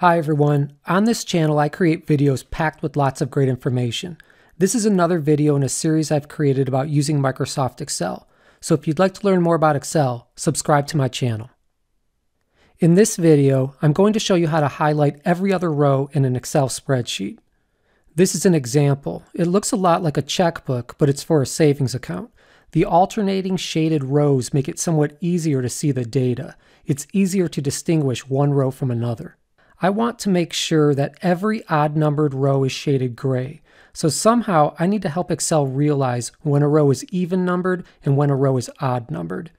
Hi everyone. On this channel, I create videos packed with lots of great information. This is another video in a series I've created about using Microsoft Excel. So if you'd like to learn more about Excel, subscribe to my channel. In this video, I'm going to show you how to highlight every other row in an Excel spreadsheet. This is an example. It looks a lot like a checkbook, but it's for a savings account. The alternating shaded rows make it somewhat easier to see the data. It's easier to distinguish one row from another. I want to make sure that every odd numbered row is shaded gray. So somehow I need to help Excel realize when a row is even numbered and when a row is odd numbered.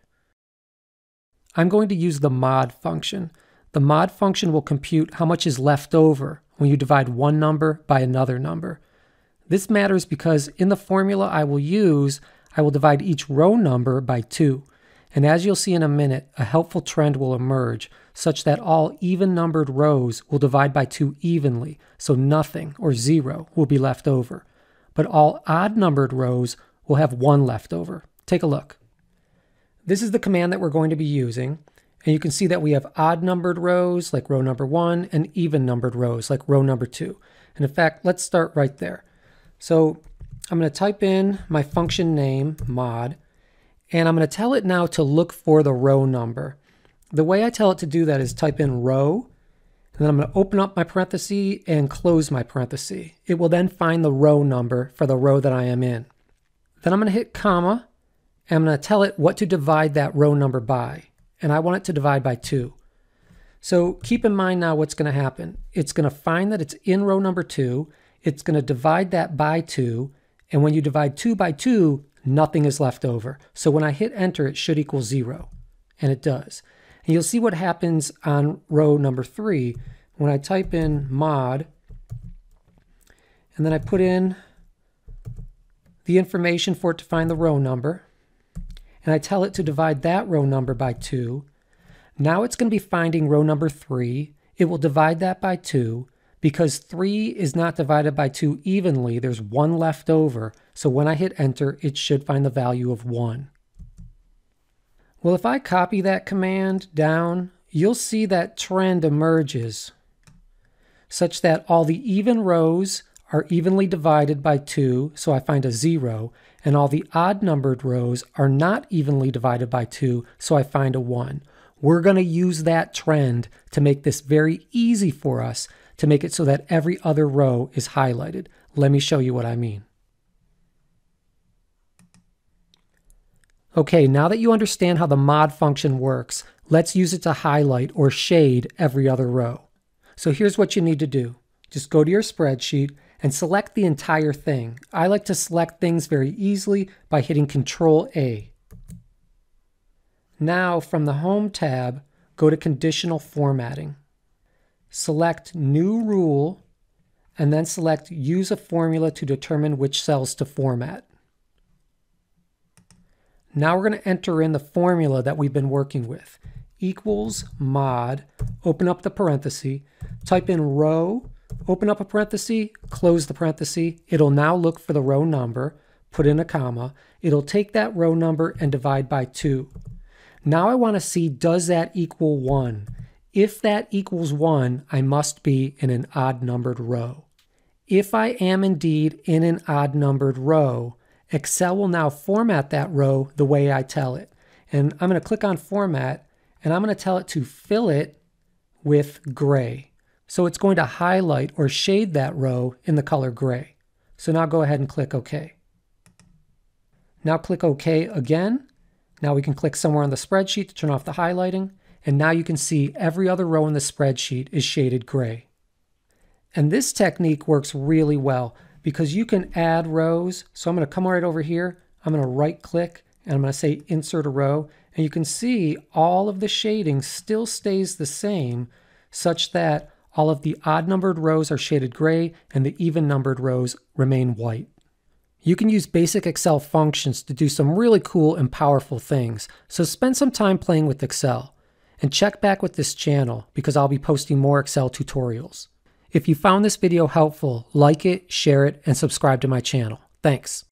I'm going to use the mod function. The mod function will compute how much is left over when you divide one number by another number. This matters because in the formula I will use, I will divide each row number by 2. And as you'll see in a minute, a helpful trend will emerge such that all even numbered rows will divide by 2 evenly, so nothing or 0 will be left over. But all odd numbered rows will have 1 left over. Take a look. This is the command that we're going to be using. And you can see that we have odd numbered rows like row number 1 and even numbered rows like row number 2. And in fact, let's start right there. So I'm going to type in my function name, mod, and I'm going to tell it now to look for the row number. The way I tell it to do that is type in row, and then I'm going to open up my parenthesis and close my parenthesis. It will then find the row number for the row that I am in. Then I'm going to hit comma, and I'm going to tell it what to divide that row number by. And I want it to divide by 2. So keep in mind now what's going to happen. It's going to find that it's in row number 2. It's going to divide that by 2. And when you divide 2 by 2, nothing is left over. So when I hit enter, it should equal 0. And it does. And you'll see what happens on row number three when I type in mod and then I put in the information for it to find the row number and I tell it to divide that row number by 2. Now it's going to be finding row number 3. It will divide that by 2. Because 3 is not divided by 2 evenly, there's 1 left over. So when I hit enter, it should find the value of 1. Well, if I copy that command down, you'll see that trend emerges such that all the even rows are evenly divided by 2, so I find a 0, and all the odd numbered rows are not evenly divided by 2, so I find a 1. We're going to use that trend to make this very easy for us to make it so that every other row is highlighted. Let me show you what I mean. Okay, now that you understand how the mod function works, let's use it to highlight or shade every other row. So here's what you need to do. Just go to your spreadsheet and select the entire thing. I like to select things very easily by hitting Control A. Now from the Home tab, go to Conditional Formatting. Select New Rule and then select Use a formula to determine which cells to format. Now we're going to enter in the formula that we've been working with. Equals mod, open up the parenthesis, type in row, open up a parenthesis, close the parenthesis. It'll now look for the row number, put in a comma. It'll take that row number and divide by 2. Now I want to see does that equal 1? If that equals 1, I must be in an odd numbered row. If I am indeed in an odd numbered row, Excel will now format that row the way I tell it. And I'm going to click on Format, and I'm going to tell it to fill it with gray. So it's going to highlight or shade that row in the color gray. So now go ahead and click OK. Now click OK again. Now we can click somewhere on the spreadsheet to turn off the highlighting. And now you can see every other row in the spreadsheet is shaded gray. And this technique works really well because you can add rows. So I'm going to come right over here. I'm going to right click and I'm going to say insert a row. And you can see all of the shading still stays the same such that all of the odd numbered rows are shaded gray and the even numbered rows remain white. You can use basic Excel functions to do some really cool and powerful things, so spend some time playing with Excel. And check back with this channel because I'll be posting more Excel tutorials. If you found this video helpful, like it, share it, and subscribe to my channel. Thanks.